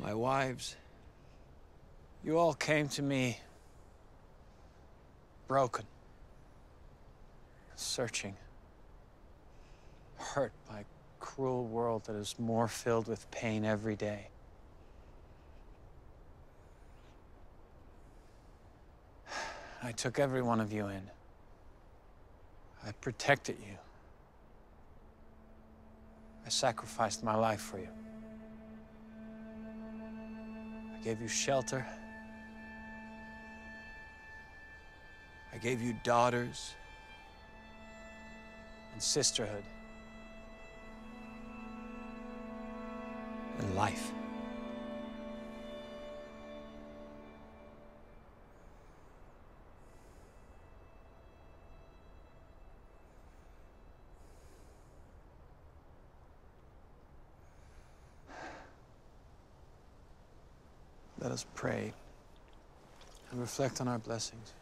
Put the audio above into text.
my wives. You all came to me broken, searching, hurt by a cruel world that is more filled with pain every day. I took every one of you in. I protected you. I sacrificed my life for you. I gave you shelter. I gave you daughters and sisterhood and life. Let us pray and reflect on our blessings.